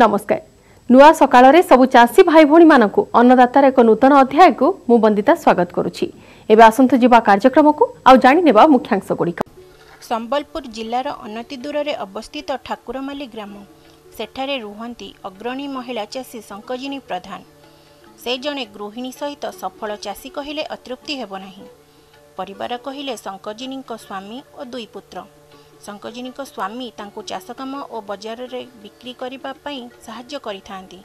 ନମସ୍କାର ନୂଆ ସକାଳରେ ସବୁ ଚାଷୀ ଭାଇ ଭଉଣୀମାନଙ୍କୁ ଅନ୍ନଦାତାର ଏକ ନୂତନ ଅଧ୍ୟାୟକୁ ମୁଁ ବନ୍ଦିତା ସ୍ୱାଗତ କରୁଛି। ଏବେ ଆସନ୍ତୁ ଯିବା କାର୍ଯ୍ୟକ୍ରମକୁ ଆଉ ଜାଣିନେବା ମୁଖ୍ୟାଂଶଗୁଡ଼ିକ। ସମ୍ବଲପୁର ଜିଲ୍ଲାର ଅନତି ଦୂରରେ ଅବସ୍ଥିତ ଠାକୁରମାଲି ଗ୍ରାମ। ସେଠାରେ ରୁହନ୍ତି ଅଗ୍ରଣୀ ମହିଳା ଚାଷୀ ଶଙ୍କଜିନୀ ପ୍ରଧାନ। ସେ ଜଣେ ଗୃହିଣୀ ସହିତ ସଫଳ ଚାଷୀ କହିଲେ ଅତୃପ୍ତି ହେବ ନାହିଁ। ପରିବାର କହିଲେ ଶଙ୍କଜିନୀଙ୍କ ସ୍ୱାମୀ ଓ ଦୁଇ ପୁତ୍ର। ଶଙ୍କଜିନୀଙ୍କ ସ୍ୱାମୀ ତାଙ୍କୁ ଚାଷ କାମ ଓ ବଜାରରେ ବିକ୍ରି କରିବା ପାଇଁ ସାହାଯ୍ୟ କରିଥାନ୍ତି।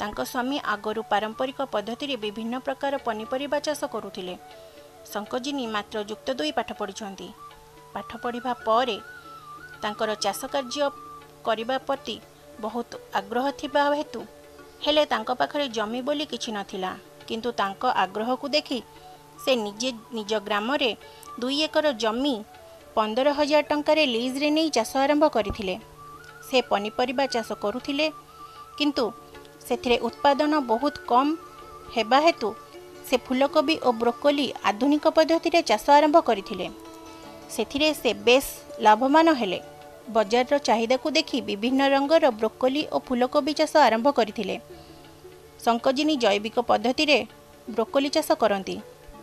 ତାଙ୍କ ସ୍ୱାମୀ ଆଗରୁ ପାରମ୍ପରିକ ପଦ୍ଧତିରେ ବିଭିନ୍ନ ପ୍ରକାର ପନିପରିବା ଚାଷ କରୁଥିଲେ। ଶଙ୍କଜିନୀ ମାତ୍ର ଯୁକ୍ତ ଦୁଇ ପାଠ ପଢ଼ିଛନ୍ତି। ପାଠ ପଢ଼ିବା ପରେ ତାଙ୍କର ଚାଷ କାର୍ଯ୍ୟ କରିବା ପ୍ରତି ବହୁତ ଆଗ୍ରହ ଥିବା ହେତୁ ହେଲେ ତାଙ୍କ ପାଖରେ ଜମି ବୋଲି କିଛି ନଥିଲା। କିନ୍ତୁ ତାଙ୍କ ଆଗ୍ରହକୁ ଦେଖି ସେ ନିଜେ ନିଜ ଗ୍ରାମରେ ଦୁଇ ଏକର ଜମି ପନ୍ଦର ହଜାର ଟଙ୍କାରେ ଲିଜ୍ରେ ନେଇ ଚାଷ ଆରମ୍ଭ କରିଥିଲେ। ସେ ପନିପରିବା ଚାଷ କରୁଥିଲେ। କିନ୍ତୁ ସେଥିରେ ଉତ୍ପାଦନ ବହୁତ କମ୍ ହେବା ହେତୁ ସେ ଫୁଲକୋବି ଓ ବ୍ରୋକୋଲି ଆଧୁନିକ ପଦ୍ଧତିରେ ଚାଷ ଆରମ୍ଭ କରିଥିଲେ। ସେଥିରେ ସେ ବେଶ୍ ଲାଭବାନ ହେଲେ। ବଜାରର ଚାହିଦାକୁ ଦେଖି ବିଭିନ୍ନ ରଙ୍ଗର ବ୍ରୋକୋଲି ଓ ଫୁଲକୋବି ଚାଷ ଆରମ୍ଭ କରିଥିଲେ। ଶଙ୍କଜିନୀ ଜୈବିକ ପଦ୍ଧତିରେ ବ୍ରୋକୋଲି ଚାଷ କରନ୍ତି।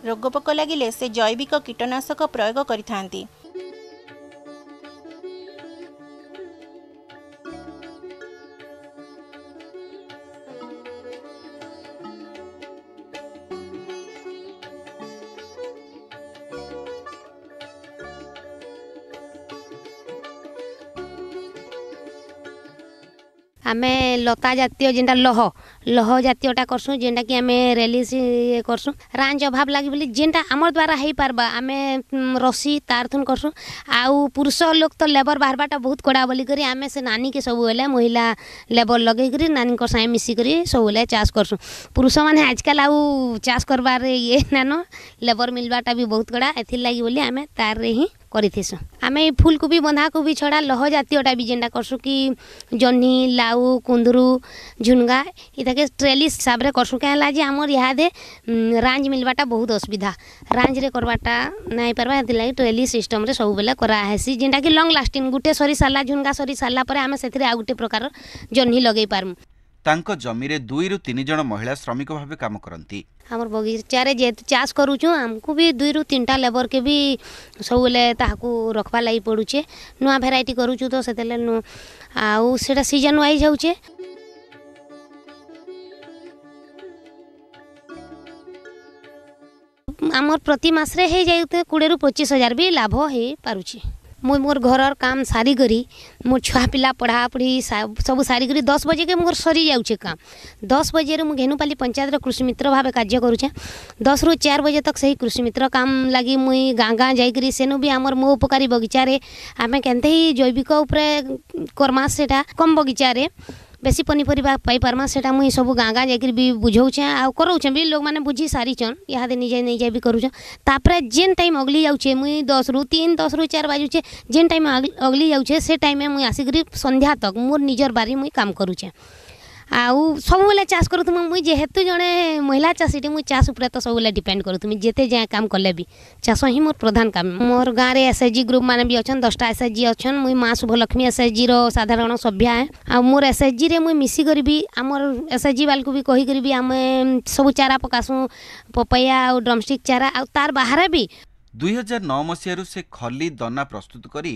ରୋଗପୋକ ଲାଗିଲେ ସେ ଜୈବିକ କୀଟନାଶକ ପ୍ରୟୋଗ କରିଥାନ୍ତି। ଆମେ ଲତା ଜାତୀୟ ଯେନ୍ଟା ଲହ ଲହ ଜାତୀୟଟା କରସୁଁ ଯେନ୍ଟାକି ଆମେ ରେଲିସ୍ ଇଏ କରସୁଁ ରାଞ୍ଜ ଅଭାବ ଲାଗି ବୋଲି ଯେନ୍ଟା ଆମର୍ ଦ୍ୱାରା ହେଇପାରବା ଆମେ ଉମ୍, ରସି ତାର ଥୁନ୍ କରସୁଁ ଆଉ ପୁରୁଷ ଲୋକ ତ ଲେବର ବାହାରବାଟା ବହୁତ କଡ଼ା ବୋଲିକରି ଆମେ ସେ ନାନୀକେ ସବୁବେଲେ ମହିଳା ଲେବର ଲଗେଇକରି ନାନୀଙ୍କ ସାଙ୍ଗେ ମିଶିକରି ସବୁବେଲେ ଚାଷ କରସୁଁ ପୁରୁଷମାନେ ଆଜକାଲ ଆଉ ଚାଷ କରବାର୍ ଇଏ ନାନ ଲେବର ମିଲବାଟା ବି ବହୁତ କଡ଼ା ଏଥିର୍ଲାଗି ବୋଲି ଆମେ ତାରରେ ହିଁ କରିଥିସୁଁ ଆମେ ଏଇ ଫୁଲକୋବି ବନ୍ଧାକୋବି ଛଡ଼ା ଲହ ଜାତୀୟଟା ବି ଯେନ୍ଟା କରସୁଁ କି ଜହ୍ନି ଲାଉ କୁନ୍ଦୁରୁ ଝୁନଗା ଇଟାକେ ଟ୍ରେଲିସ୍ ହିସାବରେ କରସୁଁ। କାଁ ହେଲା ଯେ ଆମର୍ ଇହାଦେ ଉମ୍, ରାଞ୍ଜ ମିଲବାଟା ବହୁତ ଅସୁବିଧା। ରାଞ୍ଜରେ କରବାଟା ନାଇଁ ପାରବା ହେଥିର୍ଲାଗି ଟ୍ରେଲିସ୍ ସିଷ୍ଟମ୍ରେ ସବୁବେଲେ କରାହେସି। ଯେନ୍ଟାକି ଲଙ୍ଗ୍ ଲାଷ୍ଟିଂ ଗୁଟେ ସରି ସାରିଲା ଝୁନଗା ସରି ସାରିଲା ପରେ ଆମେ ସେଥିରେ ଆଉ ଗୋଟେ ପ୍ରକାର ଜହ୍ନି ଲଗେଇ ପାରମୁ। ତାଙ୍କ ଜମିରେ ଦୁଇରୁ ତିନି ଜଣ ମହିଳା ଶ୍ରମିକ ଭାବେ କାମ କରନ୍ତି। ଆମର ବଗିଚାରେ ଯେହେତୁ ଚାଷ କରୁଛୁ ଆମକୁ ବି ଦୁଇରୁ ତିନିଟା ଲେବରକେ ବି ସବୁବେଲେ ତାହାକୁ ରଖବା ଲାଗି ପଡ଼ୁଛେ ନୂଆ ଭେରାଇଟି କରୁଛୁ ତ ସେଥିର୍ଲାଗି ନୁ ଆଉ ସେଇଟା ସିଜନ୍ ୱାଇଜ୍ ହେଉଛେ আমার প্রতি মাসে হয়ে যাই কোড়ি পঁচিশ হাজার বি লাভ হয়ে পুছি মু মোর ঘরর কাম সারিকি মো ছুয়া পিলা পড়াপড়ি সব সারিকি দশ বজেকে মোর সরি যাচ্ছে কাম দশ বজে মু ঘেনুপালি পঞ্চায়েতর কৃষিমিত্র ভাবে কাজ করুছে দশ রু চার বজে তক সেই কৃষিমিত্র কাম লাগি মুই গাঁ গাঁ যাইকি সেনু বি আমার মো উপকারী বগিচারে আমি কেনতে জৈবিক উপরে করমা সেটা কম বগিচারে ବେଶୀ ପନିପରିବା ପାଇପାରମା ସେଟା ମୁଇଁ ସବୁ ଗାଁ ଗାଁ ଯାଇକରି ବି ବୁଝଉଛେଁ ଆଉ କରଉଛେଁ ବି ଲୋକମାନେ ବୁଝି ସାରିଛନ୍ ଇହାଦେ ନିଜେ ନିଜେ ବି କରୁଛନ୍। ତାପରେ ଯେନ୍ ଟାଇମ୍ ଅଗଲି ଯାଉଛେ ମୁଇଁ ଦଶରୁ ତିନ୍ ଦଶରୁ ଚାର ବାଜୁଛେ ଯେନ୍ ଟାଇମ୍ ଅଗଲି ଯାଉଛେ ସେ ଟାଇମ୍ରେ ମୁଇଁ ଆସିକରି ସନ୍ଧ୍ୟା ତକ୍ ମୋର୍ ନିଜର ବାରି ମୁଇଁ କାମ କରୁଛେଁ। ଆଉ ସବୁବେଲେ ଚାଷ କରୁଥିମୁ ମୁଇଁ ଯେହେତୁ ଜଣେ ମହିଳା ଚାଷୀଟେ ମୁଇଁ ଚାଷ ଉପରେ ତ ସବୁବେଲେ ଡିପେଣ୍ଡ କରୁଥିମି। ଯେତେ ଯାଏଁ କାମ କଲେ ବି ଚାଷ ହିଁ ମୋର ପ୍ରଧାନ କାମ। ମୋର ଗାଁରେ ଏସ୍ ଏଚ୍ ଜି ଗ୍ରୁପ୍ ମାନେ ବି ଅଛନ୍ ଦଶଟା ଏସ୍ ଏଚ୍ ଜି ଅଛନ୍। ମୁଇଁ ମା ଶୁଭଲକ୍ଷ୍ମୀ ଏସ୍ ଏଚ୍ ଜିର ସାଧାରଣ ସଭ୍ୟା। ହେ ଆଉ ମୋର ଏସ୍ ଏଚ୍ ଜିରେ ମୁଇଁ ମିଶିକରି ବି ଆମର ଏସ୍ ଏଚ୍ ଜି ବାଲାକୁ ବି କହିକରି ବି ଆମେ ସବୁ ଚାରା ପକାସୁଁ। ପପେୟା ଆଉ ଡ୍ରମଷ୍ଟିକ୍ ଚାରା। ଆଉ ତାର ବାହାରେ ବି ଦୁଇହଜାର ନଅ ମସିହାରୁ ସେ ଖଲି ଦନା ପ୍ରସ୍ତୁତ କରି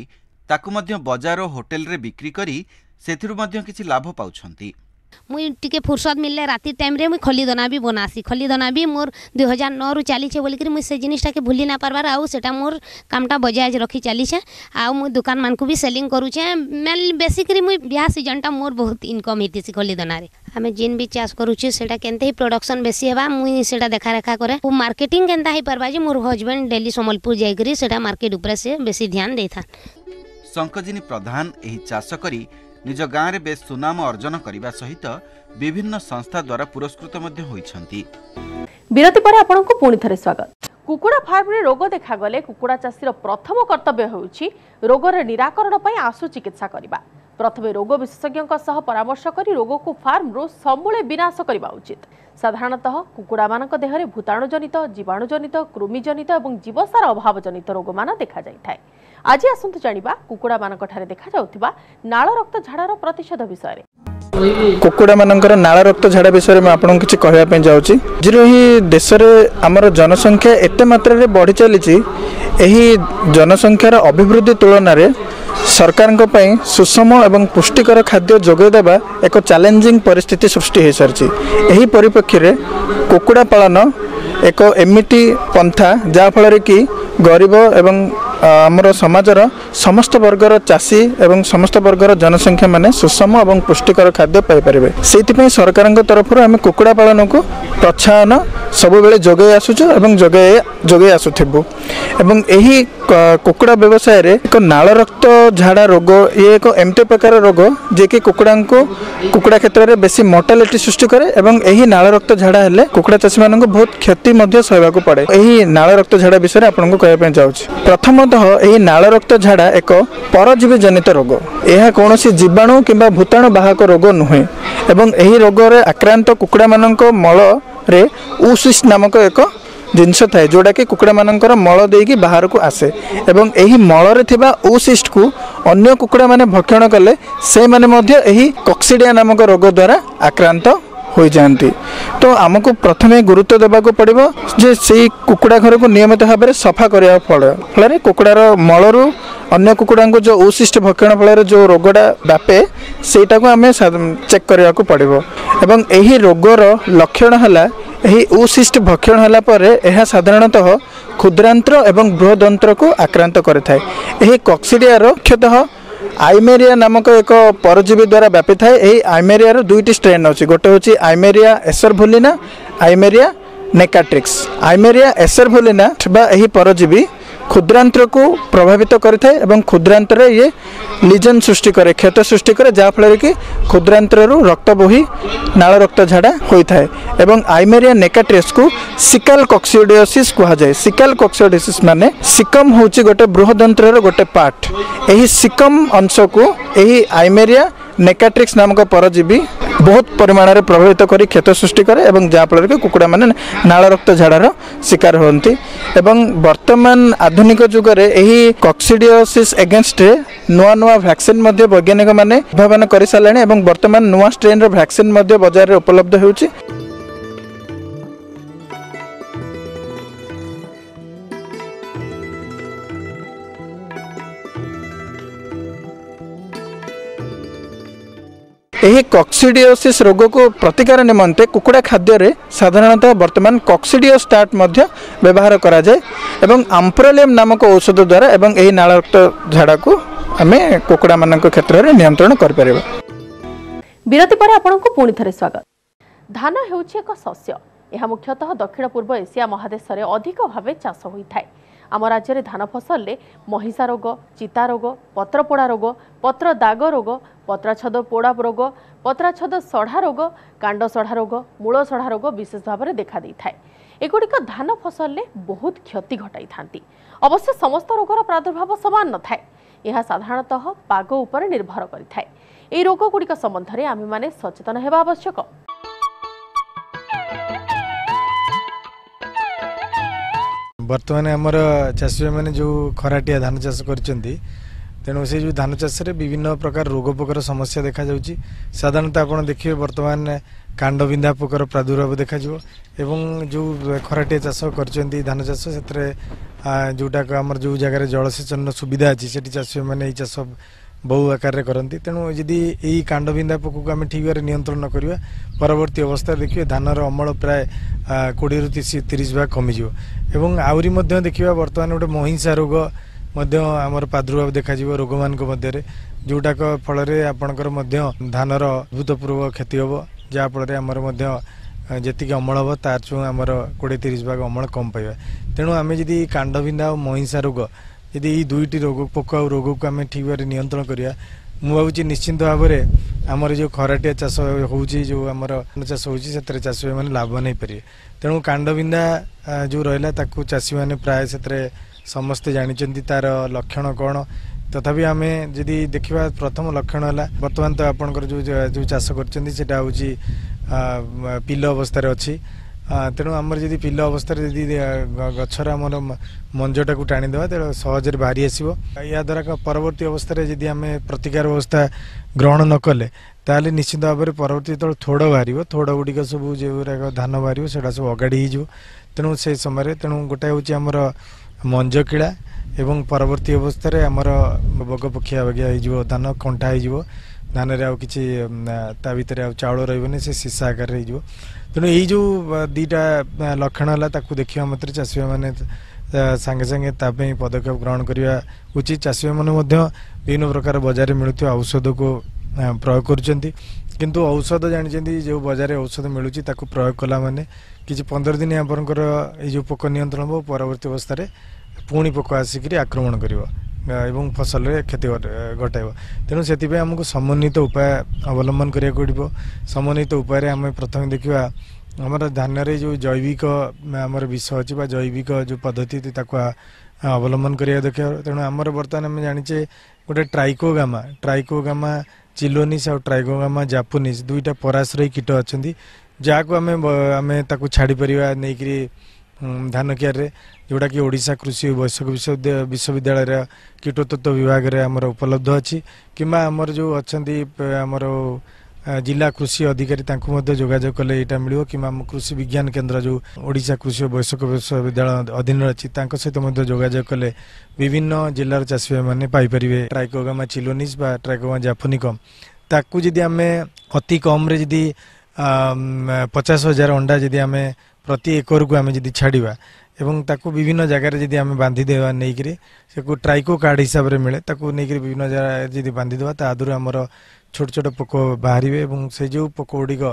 ତାକୁ ମଧ୍ୟ ବଜାର ଓ ହୋଟେଲରେ ବିକ୍ରି କରି ସେଥିରୁ ମଧ୍ୟ କିଛି ଲାଭ ପାଉଛନ୍ତି। ମୁଇଁ ଟିକେ ଫୁର୍ସତ ମିଲଲେ ରାତି ଟାଇମ୍ରେ ମୁଇଁ ଖଲି ଦନା ବି ବନାସି ଖଲି ଦନା ବି ମୋର୍ ଦୁଇ ହଜାର ନଅରୁ ଚାଲିଛେ ବୋଲିକିରି ମୁଇଁ ସେ ଜିନିଷଟାକେ ଭୁଲି ନା ପାରବାର ଆଉ ସେଟା ମୋର୍ କାମଟା ବଜାୟ ରଖି ଚାଲିଛେ ଆଉ ମୁଇଁ ଦୋକାନମାନଙ୍କୁ ବି ସେଲିଂ କରୁଛେ ମେନ୍ ବେଶୀକରି ମୁଇଁ ବିହା ସିଜନଟା ମୋର୍ ବହୁତ ଇନକମ୍ ହେଇଥିସି ଖଲି ଦନାରେ ଆମେ ଯେନ୍ ବି ଚାଷ କରୁଛେ ସେଟା କେନ୍ତେ ହି ପ୍ରଡକ୍ସନ୍ ବେଶୀ ହେବା ମୁଇଁ ସେଟା ଦେଖା ରେଖା କରେ ଆଉ ମାର୍କେଟିଂ କେନ୍ତା ହେଇପାରବା ଯେ ମୋର୍ ହଜବେଣ୍ଡ ଡେଲି ସମ୍ବଲପୁର ଯାଇକରି ସେଟା ମାର୍କେଟ ଉପରେ ସେ ବେଶୀ ଧ୍ୟାନ ଦେଇଥାନ୍ ଶଙ୍କଜିନୀ ପ୍ରଧାନ ଏହି ଚାଷ କରି ନିଜ ଗାଁରେ ବେଶ୍ ସୁନାମ ଅର୍ଜନ କରିବା ସହିତ ବିଭିନ୍ନ ସଂସ୍ଥା ଦ୍ୱାରା ପୁରସ୍କୃତ ମଧ୍ୟ ହୋଇଛନ୍ତି। ବିରତି ପରେ ଆପଣଙ୍କୁ ପୁଣି ଥରେ ସ୍ୱାଗତ। କୁକୁଡ଼ା ଫାର୍ମରେ ରୋଗ ଦେଖାଗଲେ କୁକୁଡ଼ା ଚାଷୀର ପ୍ରଥମ କର୍ତ୍ତବ୍ୟ ହେଉଛି ରୋଗର ନିରାକରଣ ପାଇଁ ଆଶୁ ଚିକିତ୍ସା କରିବା। ପ୍ରଥମେ ରୋଗ ବିଶେଷଜ୍ଞଙ୍କ ସହ ପରାମର୍ଶ କରି ରୋଗକୁ ଫାର୍ମରୁ ସମୂଳେ ବିନାଶ କରିବା ଉଚିତ। ସାଧାରଣତଃ କୁକୁଡ଼ାମାନଙ୍କ ଦେହରେ ଭୂତାଣୁଜନିତ ଜୀବାଣୁଜନିତ କୃମିଜନିତ ଏବଂ ଜୀବସାର ଅଭାବଜନିତ ରୋଗମାନ ଦେଖାଯାଇଥାଏ। ଆଜି ଆସନ୍ତୁ ଜାଣିବା କୁକୁଡ଼ାମାନଙ୍କଠାରେ ଦେଖାଯାଉଥିବା ନାଳ ରକ୍ତ ଝାଡ଼ାର ପ୍ରତିଷେଧ ବିଷୟରେ। କୁକୁଡ଼ାମାନଙ୍କର ନାଳ ରକ୍ତ ଝାଡ଼ା ବିଷୟରେ ମୁଁ ଆପଣଙ୍କୁ କିଛି କହିବା ପାଇଁ ଯାଉଛି। ଆଜିର ଏହି ଦେଶରେ ଆମର ଜନସଂଖ୍ୟା ଏତେ ମାତ୍ରାରେ ବଢ଼ି ଚାଲିଛି ଏହି ଜନସଂଖ୍ୟାର ଅଭିବୃଦ୍ଧି ତୁଳନାରେ ସରକାରଙ୍କ ପାଇଁ ସୁଷମ ଏବଂ ପୁଷ୍ଟିକର ଖାଦ୍ୟ ଯୋଗାଇ ଦେବା ଏକ ଚ୍ୟାଲେଞ୍ଜିଂ ପରିସ୍ଥିତି ସୃଷ୍ଟି ହୋଇସାରିଛି। ଏହି ପରିପ୍ରେକ୍ଷୀରେ କୁକୁଡ଼ା ପାଳନ ଏକ ଏମିତି ପନ୍ଥା ଯାହାଫଳରେ କି ଗରିବ ଏବଂ ଆମର ସମାଜର ସମସ୍ତ ବର୍ଗର ଚାଷୀ ଏବଂ ସମସ୍ତ ବର୍ଗର ଜନସଂଖ୍ୟା ମାନେ ସୁଷମ ଏବଂ ପୁଷ୍ଟିକର ଖାଦ୍ୟ ପାଇପାରିବେ। ସେଇଥିପାଇଁ ସରକାରଙ୍କ ତରଫରୁ ଆମେ କୁକୁଡ଼ା ପାଳନକୁ ପ୍ରୋତ୍ସାହନ ସବୁବେଳେ ଯୋଗାଇ ଆସୁଛୁ ଏବଂ ଯୋଗାଇ ଯୋଗାଇ ଆସୁଥିବୁ। ଏବଂ ଏହି କ- କୁକୁଡ଼ା ବ୍ୟବସାୟରେ ଏକ ନାଳ ରକ୍ତ ଝାଡ଼ା ରୋଗ ଇଏ ଏକ ଏମିତି ପ୍ରକାର ରୋଗ ଯିଏକି କୁକୁଡ଼ାଙ୍କୁ କୁକୁଡ଼ା କ୍ଷେତ୍ରରେ ବେଶୀ ମର୍ଟାଲିଟି ସୃଷ୍ଟି କରେ ଏବଂ ଏହି ନାଳ ରକ୍ତ ଝାଡ଼ା ହେଲେ କୁକୁଡ଼ା ଚାଷୀମାନଙ୍କୁ ବହୁତ କ୍ଷତି ମଧ୍ୟ ସହିବାକୁ ପଡ଼େ। ଏହି ନାଳ ରକ୍ତ ଝାଡ଼ା ବିଷୟରେ ଆପଣଙ୍କୁ କହିବା ପାଇଁ ଯାଉଛି। ପ୍ରଥମତଃ ଏହି ନାଳ ରକ୍ତ ଝାଡ଼ା ଏକ ପରଜୀବୀ ଜନିତ ରୋଗ। ଏହା କୌଣସି ଜୀବାଣୁ କିମ୍ବା ଭୂତାଣୁ ବାହକ ରୋଗ ନୁହେଁ। ଏବଂ ଏହି ରୋଗରେ ଆକ୍ରାନ୍ତ କୁକୁଡ଼ାମାନଙ୍କ ମଳରେ ଉସିସ୍ ନାମକ ଏକ ଜିନିଷ ଥାଏ ଯେଉଁଟାକି କୁକୁଡ଼ାମାନଙ୍କର ମଳ ଦେଇକି ବାହାରକୁ ଆସେ। ଏବଂ ଏହି ମଳରେ ଥିବା ଓସିଷ୍ଟକୁ ଅନ୍ୟ କୁକୁଡ଼ାମାନେ ଭକ୍ଷଣ କଲେ ସେମାନେ ମଧ୍ୟ ଏହି କକ୍ସିଡ଼ିଆ ନାମକ ରୋଗ ଦ୍ୱାରା ଆକ୍ରାନ୍ତ ହୋଇଯାଆନ୍ତି। ତ ଆମକୁ ପ୍ରଥମେ ଗୁରୁତ୍ୱ ଦେବାକୁ ପଡ଼ିବ ଯେ ସେଇ କୁକୁଡ଼ା ଘରକୁ ନିୟମିତ ଭାବରେ ସଫା କରିବାକୁ ପଡ଼ିବ ଫଳରେ କୁକୁଡ଼ାର ମଳରୁ ଅନ୍ୟ କୁକୁଡ଼ାଙ୍କୁ ଯେଉଁ ଉସିଷ୍ଟ ଭକ୍ଷଣ ଫଳରେ ଯେଉଁ ରୋଗଟା ବ୍ୟାପେ ସେଇଟାକୁ ଆମେ ଚେକ୍ କରିବାକୁ ପଡ଼ିବ। ଏବଂ ଏହି ରୋଗର ଲକ୍ଷଣ ହେଲା ଏହି ଉସିଷ୍ଟ ଭକ୍ଷଣ ହେଲା ପରେ ଏହା ସାଧାରଣତଃ କ୍ଷୁଦ୍ରାନ୍ତ୍ର ଏବଂ ବୃହଦନ୍ତ୍ରକୁ ଆକ୍ରାନ୍ତ କରିଥାଏ। ଏହି କକ୍ସିଡ଼ିଆର ମୁଖ୍ୟତଃ ଆଇମେରିଆ ନାମକ ଏକ ପରଜୀବୀ ଦ୍ୱାରା ବ୍ୟାପିଥାଏ। ଏହି ଆଇମେରିଆର ଦୁଇଟି ଷ୍ଟ୍ରେନ୍ ଅଛି। ଗୋଟେ ହେଉଛି ଆଇମେରିଆ ଏସରଭୁଲିନା ଆଇମେରିଆ ନେକାଟ୍ରିକ୍ସ। ଆଇମେରିଆ ଏସରଭୁଲିନା ବା ଏହି ପରଜୀବୀ ক্ষুদ্রান্তরকু প্রভাবিত করে থাকে এবং ক্ষুদ্রান্তরে ইয়ে লিজন সৃষ্টি করে ক্ষত সৃষ্টি করে যাফলে কি ক্ষুদ্রান্তরর রক্ত বহি নাল রক্ত ঝাড়া হয়ে থাকে এবং আইমেরিয়া নেকাট্রেসকু সিকাল কক্সিডিওসিস কুহযায় সিকাল কক্সিডিওসিস মানে সিকম হচ্ছে গোটে বৃহদন্ত্রর গোটে পার্ট এই সিকম অংশকু এই আইমেরিয়া নেকাট্রিক্স নামক পরজীবী ବହୁତ ପରିମାଣରେ ପ୍ରଭାବିତ କରି କ୍ଷତ ସୃଷ୍ଟି କରେ ଏବଂ ଯାହାଫଳରେ କି କୁକୁଡ଼ାମାନେ ନାଳ ରକ୍ତ ଝାଡ଼ାର ଶିକାର ହୁଅନ୍ତି। ଏବଂ ବର୍ତ୍ତମାନ ଆଧୁନିକ ଯୁଗରେ ଏହି କକ୍ସିଡିଓସିସ୍ ଏଗେନଷ୍ଟରେ ନୂଆ ନୂଆ ଭ୍ୟାକ୍ସିନ୍ ମଧ୍ୟ ବୈଜ୍ଞାନିକମାନେ ଉଦ୍ଭାବନ କରିସାରିଲେଣି ଏବଂ ବର୍ତ୍ତମାନ ନୂଆ ଷ୍ଟ୍ରେନ୍ର ଭ୍ୟାକ୍ସିନ୍ ମଧ୍ୟ ବଜାରରେ ଉପଲବ୍ଧ ହେଉଛି। ଏହି କକ୍ସିଡିଓସିସ୍ ରୋଗକୁ ପ୍ରତିକାର ନିମନ୍ତେ କୁକୁଡ଼ା ଖାଦ୍ୟରେ ସାଧାରଣତଃ ବର୍ତ୍ତମାନ କକ୍ସିଡିଓ ଷ୍ଟାର୍ଟ ମଧ୍ୟ ବ୍ୟବହାର କରାଯାଏ ଏବଂ ଆମ୍ପ୍ରୋଲିୟମ୍ ନାମକ ଔଷଧ ଦ୍ୱାରା ଏବଂ ଏହି ନାଳ ରକ୍ତ ଝାଡ଼ାକୁ ଆମେ କୁକୁଡ଼ାମାନଙ୍କ କ୍ଷେତ୍ରରେ ନିୟନ୍ତ୍ରଣ କରିପାରିବା। ବିରତି ପରେ ଆପଣଙ୍କୁ ପୁଣି ଥରେ ସ୍ୱାଗତ। ଧାନ ହେଉଛି ଏକ ଶସ୍ୟ। ଏହା ମୁଖ୍ୟତଃ ଦକ୍ଷିଣ ପୂର୍ବ ଏସିଆ ମହାଦେଶରେ ଅଧିକ ଭାବେ ଚାଷ ହୋଇଥାଏ। ଆମ ରାଜ୍ୟରେ ଧାନ ଫସଲରେ ମହିଷା ରୋଗ ଚିତା ରୋଗ ପତ୍ରପୋଡ଼ା ରୋଗ ପତ୍ର ଦାଗ ରୋଗ ପତ୍ରାଛଦ ପୋଡ଼ା ରୋଗ ପତ୍ରାଛଦ ସଢ଼ା ରୋଗ କାଣ୍ଡ ସଢ଼ା ରୋଗ ମୂଳ ସଢ଼ା ରୋଗ ବିଶେଷ ଭାବରେ ଦେଖାଦେଇଥାଏ ଏଗୁଡ଼ିକ ଧାନ ଫସଲରେ ବହୁତ କ୍ଷତି ଘଟାଇଥାନ୍ତି। ଅବଶ୍ୟ ସମସ୍ତ ରୋଗର ପ୍ରାଦୁର୍ଭାବ ସମାନ ନଥାଏ। ଏହା ସାଧାରଣତଃ ପାଗ ଉପରେ ନିର୍ଭର କରିଥାଏ। ଏହି ରୋଗଗୁଡ଼ିକ ସମ୍ବନ୍ଧରେ ଆମେମାନେ ସଚେତନ ହେବା ଆବଶ୍ୟକ। ବର୍ତ୍ତମାନ ଆମର ଚାଷୀମାନେ ଯେଉଁ ଖରାଟିଆ ଧାନ ଚାଷ କରିଛନ୍ତି ତେଣୁ ସେ ଯେଉଁ ଧାନ ଚାଷରେ ବିଭିନ୍ନ ପ୍ରକାର ରୋଗ ପୋକର ସମସ୍ୟା ଦେଖାଯାଉଛି। ସାଧାରଣତଃ ଆପଣ ଦେଖିବେ ବର୍ତ୍ତମାନ କାଣ୍ଡବିନ୍ଧା ପୋକର ପ୍ରାଦୁର୍ଭାବ ଦେଖାଯିବ ଏବଂ ଯେଉଁ ଖରାଟିଆ ଚାଷ କରିଛନ୍ତି ଧାନ ଚାଷ ସେଥିରେ ଯେଉଁଟାକ ଆମର ଯେଉଁ ଜାଗାରେ ଜଳସେଚନର ସୁବିଧା ଅଛି ସେଠି ଚାଷୀମାନେ ଏଇ ଚାଷ ବହୁ ଆକାରରେ କରନ୍ତି। ତେଣୁ ଯଦି ଏଇ କାଣ୍ଡବିନ୍ଧା ପୋକକୁ ଆମେ ଠିକ୍ ଭାବରେ ନିୟନ୍ତ୍ରଣ ନ କରିବା ପରବର୍ତ୍ତୀ ଅବସ୍ଥାରେ ଦେଖିବେ ଧାନର ଅମଳ ପ୍ରାୟ କୋଡ଼ିଏରୁ ତିରିଶ ଭାଗ କମିଯିବ। ଏବଂ ଆହୁରି ମଧ୍ୟ ଦେଖିବା ବର୍ତ୍ତମାନ ଗୋଟେ ମହିଷା ରୋଗ ମଧ୍ୟ ଆମର ପ୍ରାଦୁର୍ଭାବ ଦେଖାଯିବ ରୋଗମାନଙ୍କ ମଧ୍ୟରେ। ଯେଉଁଟାକ ଫଳରେ ଆପଣଙ୍କର ମଧ୍ୟ ଧାନର ଅଭୂତପୂର୍ବ କ୍ଷତି ହେବ ଯାହାଫଳରେ ଆମର ମଧ୍ୟ ଯେତିକି ଅମଳ ହେବ ତାର ଚୁଁ ଆମର କୋଡ଼ିଏ ତିରିଶ ଭାଗ ଅମଳ କମ୍ ପାଇବା। ତେଣୁ ଆମେ ଯଦି କାଣ୍ଡବିନ୍ଧା ଆଉ ମହିଷା ରୋଗ ଯଦି ଏଇ ଦୁଇଟି ରୋଗ ପୋକ ଆଉ ରୋଗକୁ ଆମେ ଠିକ୍ ଭାବରେ ନିୟନ୍ତ୍ରଣ କରିବା ମୁଁ ଭାବୁଛି ନିଶ୍ଚିନ୍ତ ଭାବରେ ଆମର ଯେଉଁ ଖରାଟିଆ ଚାଷ ହେଉଛି ଯେଉଁ ଆମର ଚାଷ ହେଉଛି ସେଥିରେ ଚାଷୀମାନେ ଲାଭବାନ ହେଇପାରିବେ। ତେଣୁ କାଣ୍ଡବିନ୍ଧା ଯେଉଁ ରହିଲା ତାକୁ ଚାଷୀମାନେ ପ୍ରାୟ ସେଥିରେ ସମସ୍ତେ ଜାଣିଛନ୍ତି ତାର ଲକ୍ଷଣ କ'ଣ। ତଥାପି ଆମେ ଯଦି ଦେଖିବା ପ୍ରଥମ ଲକ୍ଷଣ ହେଲା ବର୍ତ୍ତମାନ ତ ଆପଣଙ୍କର ଯେଉଁ ଯେଉଁ ଚାଷ କରିଛନ୍ତି ସେଟା ହେଉଛି ପିଲ ଅବସ୍ଥାରେ ଅଛି। ତେଣୁ ଆମର ଯଦି ପିଲ ଅବସ୍ଥାରେ ଯଦି ଗଛର ଆମର ମଞ୍ଜଟାକୁ ଟାଣିଦେବା ତେଣୁ ସହଜରେ ବାହାରି ଆସିବ। ଏହା ଦ୍ୱାରା କ- ପରବର୍ତ୍ତୀ ଅବସ୍ଥାରେ ଯଦି ଆମେ ପ୍ରତିକାର ବ୍ୟବସ୍ଥା ଗ୍ରହଣ ନ କଲେ ତାହେଲେ ନିଶ୍ଚିତ ଭାବରେ ପରବର୍ତ୍ତୀ ଯେତେବେଳେ ଥୋଡ଼ ବାହାରିବ ଥୋଡ଼ ଗୁଡ଼ିକ ସବୁ ଯେଉଁଗୁଡ଼ାକ ଧାନ ବାହାରିବ ସେଟା ସବୁ ଅଗାଡ଼ି ହେଇଯିବ। ତେଣୁ ସେ ସମୟରେ ତେଣୁ ଗୋଟାଏ ହେଉଛି ଆମର ମଞ୍ଜ କିଳା ଏବଂ ପରବର୍ତ୍ତୀ ଅବସ୍ଥାରେ ଆମର ବଗ ପକ୍ଷିଆ ବାଗିଆ ହେଇଯିବ ଧାନ କଣ୍ଟା ହେଇଯିବ ଧାନରେ ଆଉ କିଛି ଉମ୍, ଆ, ତା ଭିତରେ ଆଉ ଚାଉଳ ରହିବନି ସେ ସିସା ଆକାରରେ ହେଇଯିବ ତେଣୁ ଏଇ ଯେଉଁ ଦୁଇଟା ଲକ୍ଷଣ ହେଲା ତାକୁ ଦେଖିବା ମାତ୍ରେ ଚାଷୀମାନେ ଆ, ସାଙ୍ଗେ ସାଙ୍ଗେ ତା ପାଇଁ ପଦକ୍ଷେପ ଗ୍ରହଣ କରିବା ଉଚିତ ଚାଷୀମାନେ ମଧ୍ୟ ବିଭିନ୍ନ ପ୍ରକାର ବଜାରରେ ମିଳୁଥିବା ଔଷଧକୁ ଆ, ପ୍ରୟୋଗ କରୁଛନ୍ତି କିନ୍ତୁ ଔଷଧ ଜାଣିଛନ୍ତି ଯେଉଁ ବଜାରରେ ଔଷଧ ମିଳୁଛି ତାକୁ ପ୍ରୟୋଗ କଲା ମାନେ କିଛି ପନ୍ଦର ଦିନ ଆପଣଙ୍କର ଏଇ ଯେଉଁ ପୋକ ନିୟନ୍ତ୍ରଣ ହେବ ପରବର୍ତ୍ତୀ ଅବସ୍ଥାରେ ପୁଣି ପୋକ ଆସିକିରି ଆକ୍ରମଣ କରିବ ଏବଂ ଫସଲରେ କ୍ଷତି ଘଟ- ଘଟାଇବ। ତେଣୁ ସେଥିପାଇଁ ଆମକୁ ସମନ୍ୱିତ ଉପାୟ ଅବଲମ୍ବନ କରିବାକୁ ପଡ଼ିବ। ସମନ୍ୱିତ ଉପାୟରେ ଆମେ ପ୍ରଥମେ ଦେଖିବା ଆମର ଧାନରେ ଯେଉଁ ଜୈବିକ ଆମର ବିଷ ଅଛି ବା ଜୈବିକ ଯେଉଁ ପଦ୍ଧତି ତାକୁ ଅବଲମ୍ବନ କରିବା ଦେଖିବା ତେଣୁ ଆମର ବର୍ତ୍ତମାନ ଆମେ ଜାଣିଛେ ଗୋଟେ ଟ୍ରାଇକୋଗାମା ଟ୍ରାଇକୋଗାମା ଚିଲୋନିସ୍ ଆଉ ଟ୍ରାଇକୋଗାମା ଜାପୋନିସ୍ ଦୁଇଟା ପରାଶ୍ରୟୀ କୀଟ ଅଛନ୍ତି। ଯାହାକୁ ଆମେ ବ- ଆମେ ତାକୁ ଛାଡ଼ିପାରିବା ନେଇକିରି ଉଁ, ଧାନ କିଆରିରେ ଯେଉଁଟାକି ଓଡ଼ିଶା କୃଷି ଓ ବୈଷୟିକ ବିଶ୍ୱବିଦ୍ୟା- ବିଶ୍ୱବିଦ୍ୟାଳୟର କୀଟତତ୍ତ୍ୱ ବିଭାଗରେ ଆମର ଉପଲବ୍ଧ ଅଛି କିମ୍ବା ଆମର ଯେଉଁ ଅଛନ୍ତି ପ- ଆମର ଆ, ଜିଲ୍ଲା କୃଷି ଅଧିକାରୀ ତାଙ୍କୁ ମଧ୍ୟ ଯୋଗାଯୋଗ କଲେ ଏଇଟା ମିଳିବ କିମ୍ବା ଆମ କୃଷି ବିଜ୍ଞାନ କେନ୍ଦ୍ର ଯେଉଁ ଓଡ଼ିଶା କୃଷି ଓ ବୈଷୟିକ ବିଶ୍ୱବିଦ୍ୟାଳୟ ଅଧୀନରେ ଅଛି ତାଙ୍କ ସହିତ ମଧ୍ୟ ଯୋଗାଯୋଗ କଲେ ବିଭିନ୍ନ ଜିଲ୍ଲାର ଚାଷୀ ଭାଇମାନେ ପାଇପାରିବେ ଟ୍ରାଇକୋଗାମା ଚିଲୋନିସ୍ ବା ଟ୍ରାଇକୋଗାମା ଜାଫୋନିକମ୍। ତାକୁ ଯଦି ଆମେ ଅତି କମ୍ରେ ଯଦି ଆମ୍, ପଚାଶ ହଜାର ଅଣ୍ଡା ଯଦି ଆମେ ପ୍ରତି ଏକରକୁ ଆମେ ଯଦି ଛାଡ଼ିବା ଏବଂ ତାକୁ ବିଭିନ୍ନ ଜାଗାରେ ଯଦି ଆମେ ବାନ୍ଧିଦେବା ନେଇକିରି ସେକୁ ଟ୍ରାଇକୋ କାର୍ଡ଼ ହିସାବରେ ମିଳେ। ତାକୁ ନେଇକିରି ବିଭିନ୍ନ ଜାଗାରେ ଯଦି ବାନ୍ଧିଦେବା ତା ଦେହରୁ ଆମର ଛୋଟ ଛୋଟ ପୋକ ବାହାରିବେ ଏବଂ ସେ ଯେଉଁ ପୋକ ଗୁଡ଼ିକ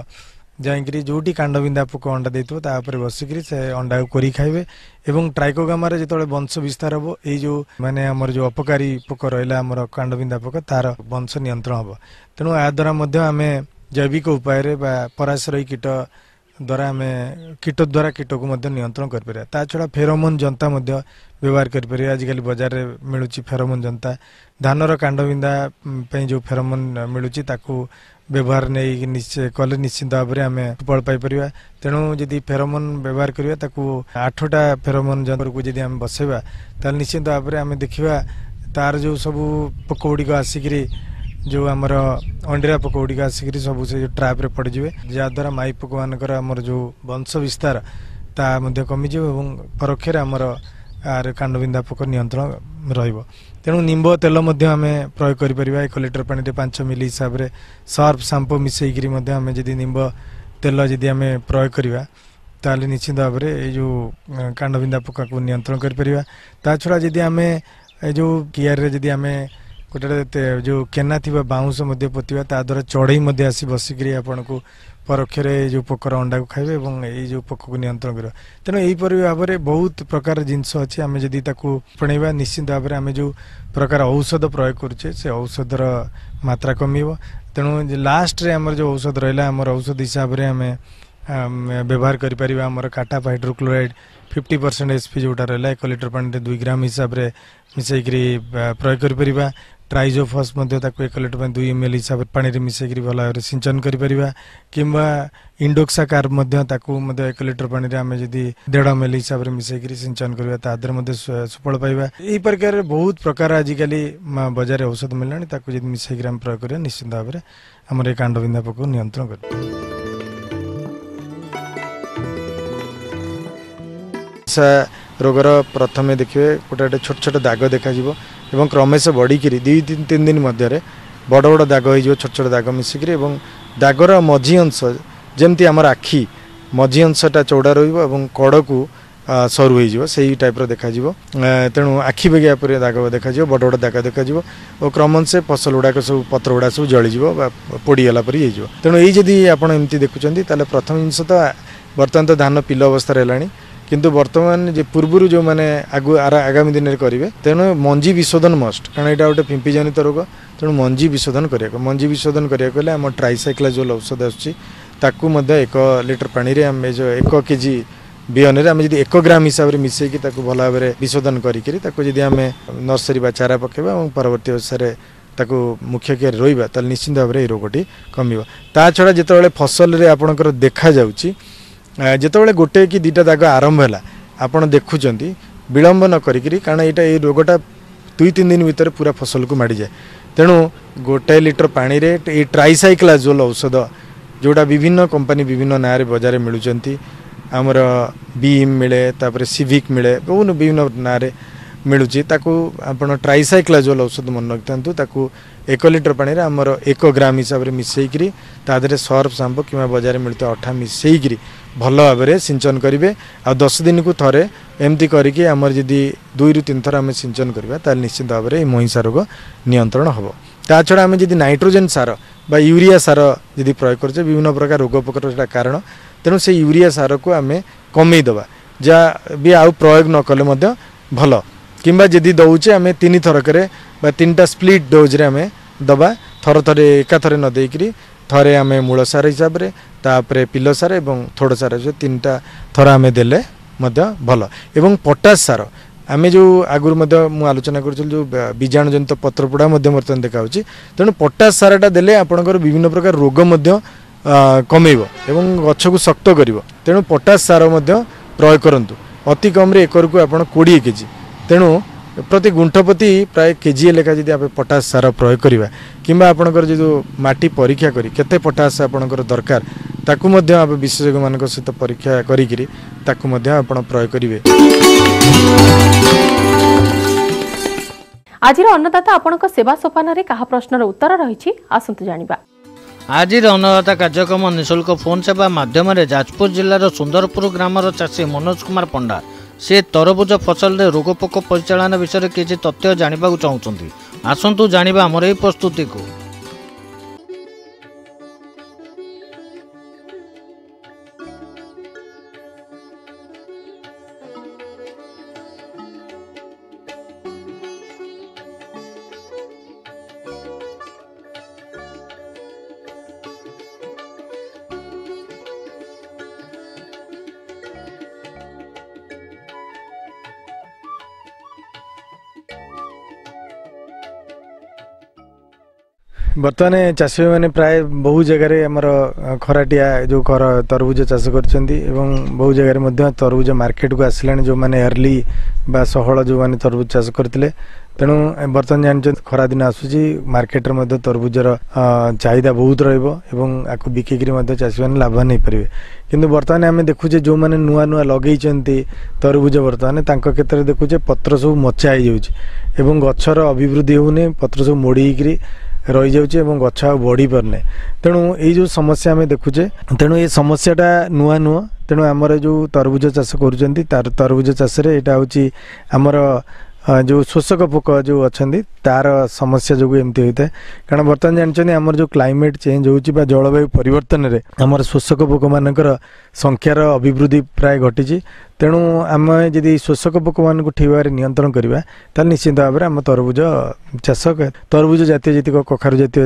ଯାଇକିରି ଯେଉଁଠି କାଣ୍ଡବିନ୍ଧା ପୋକ ଅଣ୍ଡା ଦେଇଥିବ ତା ଉପରେ ବସିକିରି ସେ ଅଣ୍ଡାକୁ କରିକି ଖାଇବେ ଏବଂ ଟ୍ରାଇକୋଗାମାରେ ଯେତେବେଳେ ବଂଶ ବିସ୍ତାର ହେବ ଏଇ ଯେଉଁ ମାନେ ଆମର ଯେଉଁ ଅପକାରୀ ପୋକ ରହିଲା ଆମର କାଣ୍ଡବିନ୍ଧା ପୋକ ତାର ବଂଶ ନିୟନ୍ତ୍ରଣ ହେବ। ତେଣୁ ଏହା ଦ୍ୱାରା ମଧ୍ୟ ଆମେ ଜୈବିକ ଉପାୟରେ ବା ପରାଶ୍ରୟୀ କୀଟ ଦ୍ୱାରା ଆମେ କୀଟ ଦ୍ୱାରା କୀଟକୁ ମଧ୍ୟ ନିୟନ୍ତ୍ରଣ କରିପାରିବା। ତା ଛଡ଼ା ଫେରୋମୋନ୍ ଜନ୍ତା ମଧ୍ୟ ବ୍ୟବହାର କରିପାରିବା। ଆଜିକାଲି ବଜାରରେ ମିଳୁଛି ଫେରୋମୋନ୍ ଜନ୍ତା। ଧାନର କାଣ୍ଡବିନ୍ଧା ଉମ୍, ପାଇଁ ଯେଉଁ ଫେରୋମୋନ୍ ମିଳୁଛି ତାକୁ ବ୍ୟବହାର ନେଇକି ନିଶ୍ଚୟ କଲେ ନିଶ୍ଚିନ୍ତ ଭାବରେ ଆମେ ଫଳ ପାଇପାରିବା। ତେଣୁ ଯଦି ଫେରୋମୋନ୍ ବ୍ୟବହାର କରିବା ତାକୁ ଆଠଟା ଫେରୋମୋନ୍ ଯନ୍ତ୍ରକୁ ଯଦି ଆମେ ବସେଇବା ତାହେଲେ ନିଶ୍ଚିନ୍ତ ଭାବରେ ଆମେ ଦେଖିବା ତାର ଯେଉଁ ସବୁ ପୋକ ଗୁଡ଼ିକ ଆସିକିରି ଯେଉଁ ଆମର ଅଣ୍ଡିରା ପୋକ ଗୁଡ଼ିକ ଆସିକିରି ସବୁ ସେ ଯେଉଁ ଟ୍ରାପ୍ରେ ପଡ଼ିଯିବେ ଯାହାଦ୍ୱାରା ମାଇ ପୋକମାନଙ୍କର ଆମର ଯେଉଁ ବଂଶ ବିସ୍ତାର ତାହା ମଧ୍ୟ କମିଯିବ ଏବଂ ପରୋକ୍ଷରେ ଆମର ଆର କାଣ୍ଡବିନ୍ଧା ପୋକ ନିୟନ୍ତ୍ରଣ ରହିବ ତେଣୁ ନିମ୍ବ ତେଲ ମଧ୍ୟ ଆମେ ପ୍ରୟୋଗ କରିପାରିବା ଏକ ଲିଟର ପାଣିରେ ପାଞ୍ଚ ମିଲି ହିସାବରେ ସର୍ଫ ସାମ୍ପୁ ମିଶାଇକିରି ମଧ୍ୟ ଆମେ ଯଦି ନିମ୍ବ ତେଲ ଯଦି ଆମେ ପ୍ରୟୋଗ କରିବା ତାହେଲେ ନିଶ୍ଚିତ ଭାବରେ ଏଇ ଯେଉଁ ଅଁ, କାଣ୍ଡବିନ୍ଧା ପୋକକୁ ନିୟନ୍ତ୍ରଣ କରିପାରିବା ତା ଛଡ଼ା ଯଦି ଆମେ ଏ ଯେଉଁ କିଆରିରେ ଯଦି ଆମେ ଗୋଟେ ତେ- ଯେଉଁ କେନା ଥିବା ବାଉଁଶ ମଧ୍ୟ ପୋତିବା ତା ଦ୍ୱାରା ଚଢ଼େଇ ମଧ୍ୟ ଆସି ବସିକିରି ଆପଣଙ୍କୁ ପରୋକ୍ଷରେ ଏଇ ଯେଉଁ ପୋକର ଅଣ୍ଡାକୁ ଖାଇବେ ଏବଂ ଏଇ ଯେଉଁ ପୋକକୁ ନିୟନ୍ତ୍ରଣ କରିବା। ତେଣୁ ଏହିପରି ଭାବରେ ବହୁତ ପ୍ରକାର ଜିନିଷ ଅଛି। ଆମେ ଯଦି ତାକୁ ଆପଣେଇବା ନିଶ୍ଚିତ ଭାବରେ ଆମେ ଯେଉଁ ପ୍ରକାର ଔଷଧ ପ୍ରୟୋଗ କରୁଛେ ସେ ଔଷଧର ମାତ୍ରା କମିବ। ତେଣୁ ଲାଷ୍ଟରେ ଆମର ଯେଉଁ ଔଷଧ ରହିଲା ଆମର ଔଷଧ ହିସାବରେ ଆମେ ଆମ୍, ବ୍ୟବହାର କରିପାରିବା। ଆମର cartap hydrochloride fifty percent S P ଯେଉଁଟା ରହିଲା ଏକ ଲିଟର ପାଣିରେ ଦୁଇ ଗ୍ରାମ ହିସାବରେ ମିଶାଇକିରି ଆ, ପ୍ରୟୋଗ କରିପାରିବା। ଟ୍ରାଇଜୋଫସ୍ ମଧ୍ୟ ତାକୁ ଏକ ଲିଟର ପାଇଁ ଦୁଇ ଏମ୍ ଏଲ୍ ହିସାବରେ ପାଣିରେ ମିଶାଇକିରି ଭଲ ଭାବରେ ସିଞ୍ଚନ କରିପାରିବା କିମ୍ବା ଇଣ୍ଡୋକ୍ସା କାର୍ବ ମଧ୍ୟ ତାକୁ ମଧ୍ୟ ଏକ ଲିଟର ପାଣିରେ ଆମେ ଯଦି ଦେଢ଼ ଏମ୍ ଏଲ୍ ହିସାବରେ ମିଶାଇକିରି ସିଞ୍ଚନ କରିବା ତା ଦେହରେ ମଧ୍ୟ ସୁ- ସୁଫଳ ପାଇବା ଏହି ପ୍ରକାର ବହୁତ ପ୍ରକାର ଆଜିକାଲି ମା- ବଜାରରେ ଔଷଧ ମିଳିଲାଣି ତାକୁ ଯଦି ମିଶାଇକିରି ଆମେ ପ୍ରୟୋଗ କରିବା ନିଶ୍ଚିତ ଭାବରେ ଆମର এই କାଣ୍ଡବିନ୍ଧା ପୋକକୁ ନିୟନ୍ତ୍ରଣ କରିବ ମଶା ରୋଗର ପ୍ରଥମେ ଦେଖିବେ ଗୋଟେ ଗୋଟେ ଛୋଟ ଛୋଟ ଦାଗ ଦେଖାଯିବ ଏବଂ କ୍ରମଶଃ ବଢ଼ିକିରି ଦୁଇ ତିନି ତିନି ଦିନ ମଧ୍ୟରେ ବଡ଼ ବଡ଼ ଦାଗ ହେଇଯିବ ଛୋଟ ଛୋଟ ଦାଗ ମିଶିକିରି ଏବଂ ଦାଗର ମଝି ଅଂଶ ଯେମିତି ଆମର ଆଖି ମଝି ଅଂଶଟା ଚଉଡ଼ା ରହିବ ଏବଂ କଡ଼କୁ ସରୁ ହେଇଯିବ ସେଇ ଟାଇପ୍ର ଦେଖାଯିବ। ତେଣୁ ଆଖି ବେଗିଆ ପରି ଦାଗ ଦେଖାଯିବ ବଡ଼ ବଡ଼ ଦାଗ ଦେଖାଯିବ ଓ କ୍ରମଶଃ ଫସଲ ଗୁଡ଼ାକ ସବୁ ପତ୍ର ଗୁଡ଼ା ସବୁ ଜଳିଯିବ ବା ପୋଡ଼ିଗଲା ପରି ହେଇଯିବ। ତେଣୁ ଏଇ ଯଦି ଆପଣ ଏମିତି ଦେଖୁଛନ୍ତି ତାହେଲେ ପ୍ରଥମ ଜିନିଷ ତ ବର୍ତ୍ତମାନ ତ ଧାନ ପିଲ ଅବସ୍ଥାରେ ହେଲାଣି। କିନ୍ତୁ ବର୍ତ୍ତମାନ ଯେ ପୂର୍ବରୁ ଯେଉଁମାନେ ଆଗୁ ଆରା- ଆଗାମୀ ଦିନରେ କରିବେ ତେଣୁ ମଞ୍ଜି ବିଶୋଧନ ମଷ୍ଟ କାରଣ ଏଇଟା ଗୋଟେ ଫିମ୍ପି ଜନିତ ରୋଗ ତେଣୁ ମଞ୍ଜି ବିଶୋଧନ କରିବାକୁ ମଞ୍ଜି ବିଶୋଧନ କରିବାକୁ ହେଲେ ଆମ ଟ୍ରାଇସାଇକ୍ଲାଜୋଲ୍ ଔଷଧ ଆସୁଛି ତାକୁ ମଧ୍ୟ ଏକ ଲିଟର ପାଣିରେ ଆମେ ଯେଉଁ ଏକ କେଜି ବିହନରେ ଆମେ ଯଦି ଏକ ଗ୍ରାମ ହିସାବରେ ମିଶାଇକି ତାକୁ ଭଲ ଭାବରେ ବିଶୋଧନ କରିକିରି ତାକୁ ଯଦି ଆମେ ନର୍ସରୀ ବା ଚାରା ପକାଇବା ଏବଂ ପରବର୍ତ୍ତୀ ଅବସ୍ଥାରେ ତାକୁ ମୁଖ୍ୟ କିଆରେ ରହିବା ତାହେଲେ ନିଶ୍ଚିନ୍ତ ଭାବରେ ଏହି ରୋଗଟି କମିବ ତା ଛଡ଼ା ଯେତେବେଳେ ଫସଲରେ ଆପଣଙ୍କର ଦେଖାଯାଉଛି ଆ, ଯେତେବେଳେ ଗୋଟେ କି ଦୁଇଟା ଦାଗ ଆରମ୍ଭ ହେଲା ଆପଣ ଦେଖୁଛନ୍ତି ବିଳମ୍ବ ନ କରିକିରି କାରଣ ଏଇଟା ଏଇ ରୋଗଟା ଦୁଇ ତିନି ଦିନ ଭିତରେ ପୁରା ଫସଲକୁ ମାଡ଼ିଯାଏ। ତେଣୁ ଗୋଟାଏ ଲିଟର ପାଣିରେ ଏଇ ଟ୍ରାଇସାଇକ୍ଲାଜୋଲ୍ ଔଷଧ ଯେଉଁଟା ବିଭିନ୍ନ କମ୍ପାନୀ ବିଭିନ୍ନ ନାଁରେ ବଜାରରେ ମିଳୁଛନ୍ତି ଆମର ବିମ୍ ମିଳେ ତାପରେ ସିଭିକ୍ ମିଳେ ବିଭିନ୍ନ ବିଭିନ୍ନ ନାଁରେ ମିଳୁଛି ତାକୁ ଆପଣ ଟ୍ରାଇସାଇକ୍ଲାଜୋଲ୍ ଔଷଧ ମନେ ରଖିଥାନ୍ତୁ ତାକୁ ଏକ ଲିଟର ପାଣିରେ ଆମର ଏକ ଗ୍ରାମ ହିସାବରେ ମିଶାଇକିରି ତା ଦେହରେ ସର୍ଫ ସାମ୍ପୁ କିମ୍ବା ବଜାରରେ ମିଳୁଥିବା ଅଠା ମିଶାଇକିରି ଭଲ ଭାବରେ ସିଞ୍ଚନ କରିବେ। ଆଉ ଦଶ ଦିନକୁ ଥରେ ଏମିତି କରିକି ଆମର ଯଦି ଦୁଇରୁ ତିନି ଥର ଆମେ ସିଞ୍ଚନ କରିବା ତାହେଲେ ନିଶ୍ଚିତ ଭାବରେ এই ମହିଷା ରୋଗ ନିୟନ୍ତ୍ରଣ ହେବ। ତା ଛଡ଼ା ଆମେ ଯଦି ନାଇଟ୍ରୋଜେନ୍ ସାର ବା ୟୁରିଆ ସାର ଯଦି ପ୍ରୟୋଗ କରୁଛେ ବିଭିନ୍ନ ପ୍ରକାର ରୋଗ ପୋକର ସେଇଟା କାରଣ ତେଣୁ ସେଇ ୟୁରିଆ ସାରକୁ ଆମେ କମେଇ ଦେବା ଯାହା ବି ଆଉ ପ୍ରୟୋଗ ନ କଲେ ମଧ୍ୟ ଭଲ। କିମ୍ବା ଯଦି ଦେଉଛେ ଆମେ ତିନି ଥରକରେ ବା ତିନିଟା ସ୍ପ୍ଲିଟ୍ ଡୋଜ୍ରେ ଆମେ ଦେବା ଥର ଥରେ ଏକାଥରେ ନ ଦେଇକରି ଥରେ ଆମେ ମୂଳ ସାର ହିସାବରେ ତାପରେ ପିଲ ସାର ଏବଂ ଥୋଡ଼ ସାର ତିନିଟା ଥର ଆମେ ଦେଲେ ମଧ୍ୟ ଭଲ। ଏବଂ ପଟାସ ସାର ଆମେ ଯେଉଁ ଆଗରୁ ମଧ୍ୟ ମୁଁ ଆଲୋଚନା କରୁଥିଲି ଯେଉଁ ବୀଜାଣୁଜନିତ ପତ୍ରପୋଡ଼ା ମଧ୍ୟ ବର୍ତ୍ତମାନ ଦେଖାହେଉଛି ତେଣୁ ପଟାସ ସାରଟା ଦେଲେ ଆପଣଙ୍କର ବିଭିନ୍ନ ପ୍ରକାର ରୋଗ ମଧ୍ୟ କମେଇବ ଏବଂ ଗଛକୁ ଶକ୍ତ କରିବ। ତେଣୁ ପଟାସ ସାର ମଧ୍ୟ ପ୍ରୟୋଗ କରନ୍ତୁ। ଅତି କମ୍ରେ ଏକରକୁ ଆପଣ କୋଡ଼ିଏ କେଜି। ତେଣୁ ପ୍ରତି ଗୁଣ୍ଠ ପ୍ରତି ପ୍ରାୟ କେଜିଏ ଲେଖା ଯଦି ଆମେ ପଟାସ ସାର ପ୍ରୟୋଗ କରିବା କିମ୍ବା ଆପଣଙ୍କର ଯେଉଁ ମାଟି ପରୀକ୍ଷା କରି କେତେ ପଟାସ ଆପଣଙ୍କର ଦରକାର ତାକୁ ମଧ୍ୟ ଆମେ ବିଶେଷଜ୍ଞମାନଙ୍କ ସହିତ ପରୀକ୍ଷା କରିକିରି ତାକୁ ମଧ୍ୟ ଆପଣ ପ୍ରୟୋଗ କରିବେ। ଆଜିର ଅନ୍ନଦାତା ଆପଣଙ୍କ ସେବା ସୋପାନରେ କାହା ପ୍ରଶ୍ନର ଉତ୍ତର ରହିଛି ଆସନ୍ତୁ ଜାଣିବା। ଆଜିର ଅନ୍ନଦାତା କାର୍ଯ୍ୟକ୍ରମ ନିଃଶୁଳ୍କ ଫୋନ୍ ସେବା ମାଧ୍ୟମରେ ଯାଜପୁର ଜିଲ୍ଲାର ସୁନ୍ଦରପୁର ଗ୍ରାମର ଚାଷୀ ମନୋଜ କୁମାର ପଣ୍ଡା ସେ ତରଭୁଜ ଫସଲରେ ରୋଗପୋକ ପରିଚାଳନା ବିଷୟରେ କିଛି ତଥ୍ୟ ଜାଣିବାକୁ ଚାହୁଁଛନ୍ତି। ଆସନ୍ତୁ ଜାଣିବା ଆମର ଏହି ପ୍ରସ୍ତୁତିକୁ। ବର୍ତ୍ତମାନ ଚାଷୀମାନେ ପ୍ରାୟ ବହୁ ଜାଗାରେ ଆମର ଅ, ଖରାଟିଆ ଯେଉଁ ଖର ତରଭୁଜ ଚାଷ କରିଛନ୍ତି ଏବଂ ବହୁ ଜାଗାରେ ମଧ୍ୟ ତରଭୁଜ ମାର୍କେଟକୁ ଆସିଲାଣି ଯେଉଁମାନେ ଏର୍ଲି ବା ସହଳ ଯେଉଁମାନେ ତରଭୁଜ ଚାଷ କରିଥିଲେ। ତେଣୁ ଏ ବର୍ତ୍ତମାନ ଜାଣିଛନ୍ତି ଖରାଦିନ ଆସୁଛି ମାର୍କେଟରେ ମଧ୍ୟ ତରଭୁଜର ଅ, ଚାହିଦା ବହୁତ ରହିବ ଏବଂ ଆକୁ ବିକିକିରି ମଧ୍ୟ ଚାଷୀମାନେ ଲାଭବାନ ହେଇପାରିବେ କିନ୍ତୁ ବର୍ତ୍ତମାନ ଆମେ ଦେଖୁଛେ ଯେଉଁମାନେ ନୂଆ ନୂଆ ଲଗେଇଛନ୍ତି ତରଭୁଜ ବର୍ତ୍ତମାନ ତାଙ୍କ କ୍ଷେତ୍ରରେ ଦେଖୁଛେ ପତ୍ର ସବୁ ମଚା ହେଇଯାଉଛି ଏବଂ ଗଛର ଅଭିବୃଦ୍ଧି ହେଉନି ପତ୍ର ସବୁ ମୋଡ଼ି ହେଇକିରି ରହିଯାଉଛି ଏବଂ ଗଛ ଆଉ ବଢ଼ି ପାରୁନି ତେଣୁ ଏଇ ଯେଉଁ ସମସ୍ୟା ଆମେ ଦେଖୁଛେ ତେଣୁ ଏ ସମସ୍ୟାଟା ନୂଆ ନୁହଁ ତେଣୁ ଆମର ଯେଉଁ ତରଭୁଜ ଚାଷ କରୁଛନ୍ତି ତାର ତରଭୁଜ ଚାଷରେ ଏଇଟା ହେଉଛି ଆମର ଯେଉଁ ଶୋଷକ ପୋକ ଯେଉଁ ଅଛନ୍ତି ତାର ସମସ୍ୟା ଯୋଗୁଁ ଏମିତି ହୋଇଥାଏ। କାରଣ ବର୍ତ୍ତମାନ ଜାଣିଛନ୍ତି ଆମର ଯେଉଁ କ୍ଲାଇମେଟ୍ ଚେଞ୍ଜ ହେଉଛି ବା ଜଳବାୟୁ ପରିବର୍ତ୍ତନରେ ଆମର ଶୋଷକ ପୋକମାନଙ୍କର ସଂଖ୍ୟାର ଅଭିବୃଦ୍ଧି ପ୍ରାୟ ଘଟିଛି। ତେଣୁ ଆମେ ଯଦି ଶୋଷକ ପୋକମାନଙ୍କୁ ଠିକ୍ ଭାବରେ ନିୟନ୍ତ୍ରଣ କରିବା ତାହେଲେ ନିଶ୍ଚିତ ଭାବରେ ଆମ ତରଭୁଜ ଚାଷ ତରଭୁଜ ଜାତୀୟ ଯେତିକ କଖାରୁ ଜାତୀୟ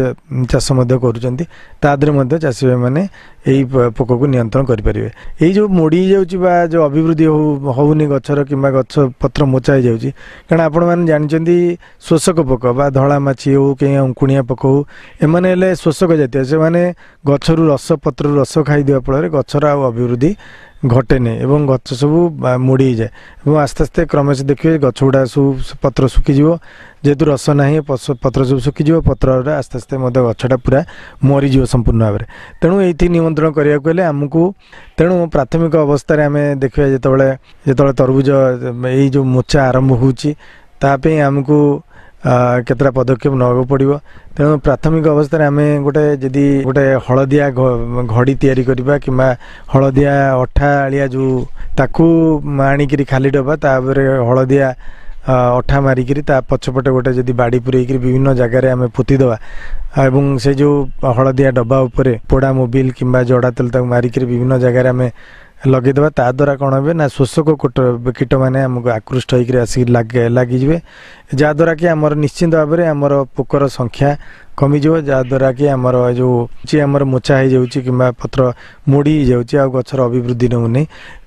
ଚାଷ ମଧ୍ୟ କରୁଛନ୍ତି ତା ଦେହରେ ମଧ୍ୟ ଚାଷୀ ଭାଇମାନେ ଏଇ ପୋକକୁ ନିୟନ୍ତ୍ରଣ କରିପାରିବେ। ଏଇ ଯେଉଁ ମୋଡ଼ି ହେଇଯାଉଛି ବା ଯେଉଁ ଅଭିବୃଦ୍ଧି ହଉ ହେଉନି ଗଛର କିମ୍ବା ଗଛ ପତ୍ର ମୋଚା ହେଇଯାଉଛି କାରଣ ଆପଣମାନେ ଜାଣିଛନ୍ତି ଶୋଷକ ପୋକ ବା ଧଳା ମାଛି ହେଉ କି ଅଙ୍କୁଣିଆ ପୋକ ହେଉ ଏମାନେ ହେଲେ ଶୋଷକ ଜାତୀୟ। ସେମାନେ ଗଛରୁ ରସ ପତ୍ରରୁ ରସ ଖାଇଦେବା ଫଳରେ ଗଛର ଆଉ ଅଭିବୃଦ୍ଧି घटे नहीं गच सब मोड़ जाए आस्ते आस्ते क्रमश देखिए गच गुड़ा सब पत्र सुखीज जेहेतु रस ना पत्र सब सुखीज पत्र आस्ते आस्ते गचटा पूरा मरीज़ संपूर्ण भाव तेणु ये निमंत्रण करने को तेणु प्राथमिक अवस्था आम देखा जो जो तरबुज ये जो मोचा आरंभ होमको କେତେଟା ପଦକ୍ଷେପ ନେବାକୁ ପଡ଼ିବ। ତେଣୁ ପ୍ରାଥମିକ ଅବସ୍ଥାରେ ଆମେ ଗୋଟେ ଯଦି ଗୋଟେ ହଳଦିଆ ଘ- ଘଡ଼ି ତିଆରି କରିବା କିମ୍ବା ହଳଦିଆ ଅଠା ଆଳିଆ ଯେଉଁ ତାକୁ ଆଣିକିରି ଖାଲି ଡବା ତାପରେ ହଳଦିଆ ଆ, ଅଠା ମାରିକିରି ତା ପଛପଟେ ଗୋଟେ ଯଦି ବାଡ଼ି ପୁରେଇକିରି ବିଭିନ୍ନ ଜାଗାରେ ଆମେ ପୋତିଦେବା ଏବଂ ସେ ଯେଉଁ ହଳଦିଆ ଡବା ଉପରେ ପୋଡ଼ା ମୋବିଲ କିମ୍ବା ଜଡ଼ା ତେଲ ତାକୁ ମାରିକିରି ବିଭିନ୍ନ ଜାଗାରେ ଆମେ ଲଗେଇଦେବା। ତା ଦ୍ୱାରା କ'ଣ হবে ନା ଶୋଷକ କୋଟ କୀଟମାନେ ଆମକୁ ଆକୃଷ୍ଟ ହେଇକିରି ଆସିକି ଲାଗେ ଲାଗିଯିବେ। ଯାହାଦ୍ୱାରା କି ଆମର ନିଶ୍ଚିନ୍ତ ଭାବରେ ଆମର ପୋକର ସଂଖ୍ୟା କମିଯିବ। ଯାହାଦ୍ୱାରା କି ଆମର ଏ ଯେଉଁ କିଛି ଆମର ମୋଚା ହେଇଯାଉଛି କିମ୍ବା ପତ୍ର ମୋଡ଼ି ହେଇଯାଉଛି ଆଉ ଗଛର ଅଭିବୃଦ୍ଧି ନେଉନି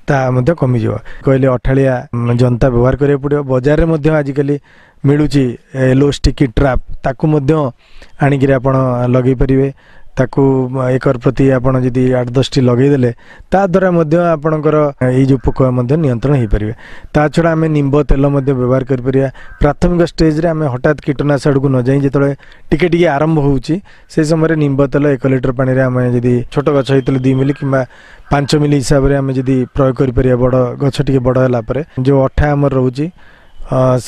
ତାହା ମଧ୍ୟ କମିଯିବ। କହିଲେ ଅଠାଳିଆ ଉଁ, ଜନ୍ତା ବ୍ୟବହାର କରିବାକୁ ପଡ଼ିବ। ବଜାରରେ ମଧ୍ୟ ଆଜିକାଲି ମିଳୁଛି ଏଲୋ ଷ୍ଟିକି ଟ୍ରାପ୍। ତାକୁ ମଧ୍ୟ ଆଣିକିରି ଆପଣ ଲଗେଇ ପାରିବେ। ତାକୁ ଏକର ପ୍ରତି ଆପଣ ଯଦି ଆଠ ଦଶଟି ଲଗେଇଦେଲେ ତା ଦ୍ୱାରା ମଧ୍ୟ ଆପଣଙ୍କର ଏଇ ଯେଉଁ ପୋକ ମଧ୍ୟ ନିୟନ୍ତ୍ରଣ ହେଇପାରିବେ ତା ଛଡ଼ା ଆମେ ନିମ୍ବ ତେଲ ମଧ୍ୟ ବ୍ୟବହାର କରିପାରିବା ପ୍ରାଥମିକ ଷ୍ଟେଜ୍ରେ ଆମେ ହଠାତ୍ କୀଟନାଶ ଆଡ଼କୁ ନ ଯାଇ ଯେତେବେଳେ ଟିକେ ଟିକେ ଆରମ୍ଭ ହେଉଛି ସେହି ସମୟରେ ନିମ୍ବ ତେଲ ଏକ ଲିଟର ପାଣିରେ ଆମେ ଯଦି ଛୋଟ ଗଛ ହେଇଥିଲେ ଦୁଇ ମିଲି କିମ୍ବା ପାଞ୍ଚ ମିଲି ହିସାବରେ ଆମେ ଯଦି ପ୍ରୟୋଗ କରିପାରିବା ବଡ଼ ଗଛ ଟିକେ ବଡ଼ ହେଲା ପରେ ଯେଉଁ ଅଠା ଆମର ରହୁଛି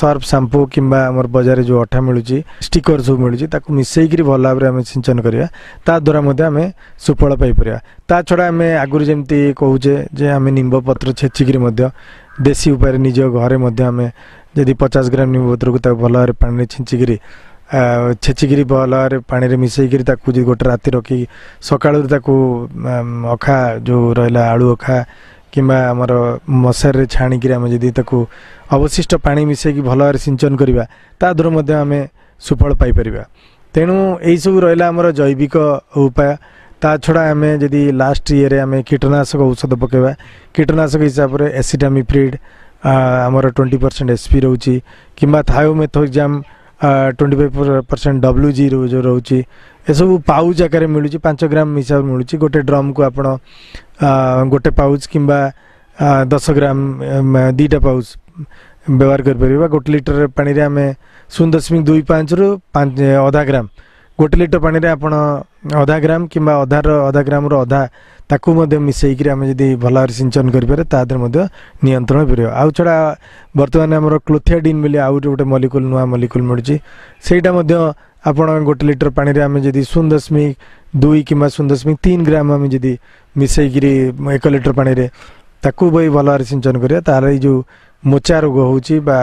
ସର୍ଫ ସାମ୍ପୁ କିମ୍ବା ଆମର ବଜାରରେ ଯେଉଁ ଅଠା ମିଳୁଛି ଷ୍ଟିକର ସବୁ ମିଳୁଛି ତାକୁ ମିଶାଇକିରି ଭଲ ଭାବରେ ଆମେ ସିଞ୍ଚନ କରିବା। ତା ଦ୍ୱାରା ମଧ୍ୟ ଆମେ ସୁଫଳ ପାଇପାରିବା। ତା ଛଡ଼ା ଆମେ ଆଗରୁ ଯେମିତି କହୁଛେ ଯେ ଆମେ ନିମ୍ବ ପତ୍ର ଛେଚିକିରି ମଧ୍ୟ ଦେଶୀ ଉପାୟରେ ନିଜ ଘରେ ମଧ୍ୟ ଆମେ ଯଦି ପଚାଶ ଗ୍ରାମ ନିମ୍ବ ପତ୍ରକୁ ତାକୁ ଭଲ ଭାବରେ ପାଣିରେ ଛିଞ୍ଚିକିରି ଛେଚିକିରି ଭଲ ଭାବରେ ପାଣିରେ ମିଶାଇକିରି ତାକୁ ଯଦି ଗୋଟେ ରାତି ରଖିକି ସକାଳୁ ତାକୁ ଅଖା ଯେଉଁ ରହିଲା ଆଳୁ ଅଖା କିମ୍ବା ଆମର ମଶାରିରେ ଛାଣିକିରି ଆମେ ଯଦି ତାକୁ ଅବଶିଷ୍ଟ ପାଣି ମିଶାଇକି ଭଲ ଭାବରେ ସିଞ୍ଚନ କରିବା ତା ଦ୍ୱାରା ମଧ୍ୟ ଆମେ ସୁଫଳ ପାଇପାରିବା ତେଣୁ ଏଇସବୁ ରହିଲା ଆମର ଜୈବିକ ଉପାୟ ତା ଛଡ଼ା ଆମେ ଯଦି ଲାଷ୍ଟ ଇଏରେ ଆମେ କୀଟନାଶକ ଔଷଧ ପକାଇବା କୀଟନାଶକ ହିସାବରେ ଏସିଟାମିପ୍ରିଡ୍ ଆମର ଟ୍ୱେଣ୍ଟି ପରସେଣ୍ଟ ଏସ୍ ପି ରହୁଛି କିମ୍ବା thiamethoxam twenty five percent W G ଯେଉଁ ରହୁଛି ଏସବୁ ପାଉଚ୍ ଆକାରରେ ମିଳୁଛି ପାଞ୍ଚ ଗ୍ରାମ ହିସାବରେ ମିଳୁଛି ଗୋଟେ ଡ୍ରମ୍କୁ ଆପଣ ଗୋଟେ ପାଉଚ୍ କିମ୍ବା ଦଶ ଗ୍ରାମ ଦୁଇଟା ପାଉଚ୍ ବ୍ୟବହାର କରିପାରିବା ଗୋଟେ ଲିଟର ପାଣିରେ ଆମେ ଶୂନ ଦଶମିକ ଦୁଇ ପାଞ୍ଚରୁ ପାଞ୍ଚ ଅଧା ଗ୍ରାମ। ଗୋଟେ ଲିଟର ପାଣିରେ ଆପଣ ଅଧା ଗ୍ରାମ କିମ୍ବା ଅଧାର ଅଧା ଗ୍ରାମର ଅଧା ତାକୁ ମଧ୍ୟ ମିଶାଇକିରି ଆମେ ଯଦି ଭଲ ଭାବରେ ସିଞ୍ଚନ କରିପାରିବା ତା ଦେହରେ ମଧ୍ୟ ନିୟନ୍ତ୍ରଣ ହୋଇପାରିବ ଆଉ ଛଡ଼ା ବର୍ତ୍ତମାନ ଆମର କ୍ଲୋଥିଆଡିନ୍ ବୋଲି ଆଉ ଗୋଟେ ମଲିକୁଲ ନୂଆ ମଲିକୁଲ ମିଳୁଛି। ସେଇଟା ମଧ୍ୟ ଆପଣ ଗୋଟେ ଲିଟର ପାଣିରେ ଆମେ ଯଦି ଶୂନ ଦଶମିକ ଦୁଇ କିମ୍ବା ଶୂନ ଦଶମିକ ତିନି ଗ୍ରାମ ଆମେ ଯଦି ମିଶାଇକିରି ଏକ ଲିଟର ପାଣିରେ ତାକୁ ବି ଭଲ ଭାବରେ ସିଞ୍ଚନ କରିବା ତାହେଲେ ଏଇ ଯେଉଁ ମୋଚା ରୋଗ ହେଉଛି ବା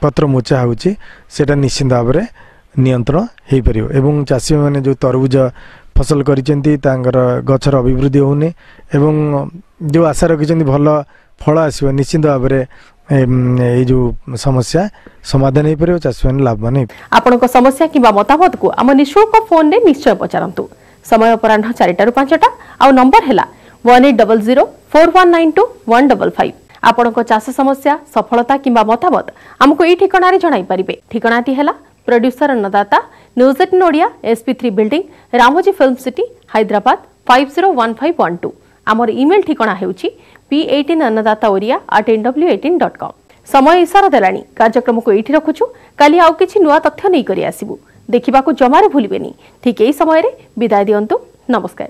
ପତ୍ର ମୋଚା ହେଉଛି ସେଇଟା ନିଶ୍ଚିନ୍ତ ଭାବରେ ନିୟନ୍ତ୍ରଣ ହୋଇପାରିବ ଏବଂ ଚାଷୀମାନେ ଯେଉଁ ତରଭୁଜ ଫସଲ କରିଛନ୍ତି ତାଙ୍କର ଗଛର ଅଭିବୃଦ୍ଧି ହେଉନି ଏବଂ ଯେଉଁ ଆଶା ରଖିଛନ୍ତି ଭଲ ଫଳ ଆସିବ ନିଶ୍ଚିନ୍ତ ଭାବରେ ଏଇ ଯେଉଁ ସମସ୍ୟା ସମାଧାନ ହେଇପାରିବ ଚାଷୀମାନେ ଲାଭବାନ ହେଇପାରିବେ ଆପଣଙ୍କ ସମସ୍ୟା କିମ୍ବା ମତାମତକୁ ଆମ ନିଃଶୁଳ୍କ ଫୋନରେ ନିଶ୍ଚୟ ପଚାରନ୍ତୁ ସମୟ ଅପରାହ୍ନ ଚାରିଟାରୁ ପାଞ୍ଚଟା ଆଉ ନମ୍ବର ହେଲା one eight double zero four one nine two one double five ଆପଣଙ୍କ ଚାଷ ସମସ୍ୟା ସଫଳତା କିମ୍ବା ମତାମତ ଆମକୁ ଏହି ଠିକଣାରେ ଜଣାଇପାରିବେ ଠିକଣାଟି ହେଲା producer Annadata news eighteen Odia SP three building Ramoji film city Hyderabad five zero one five one two ଆମର ଇମେଲ୍ ଠିକଣା ହେଉଛି P eighteen Annadata Odia at N W eighteen dot com ସମୟ ଇସାରା ଦେଲାଣି। କାର୍ଯ୍ୟକ୍ରମକୁ ଏଇଠି ରଖୁଛୁ। କାଲି ଆଉ କିଛି ନୂଆ ତଥ୍ୟ ନେଇକରି ଆସିବୁ। देखा जमार भूल ठीक यही समय विदाय दिंतु नमस्कार।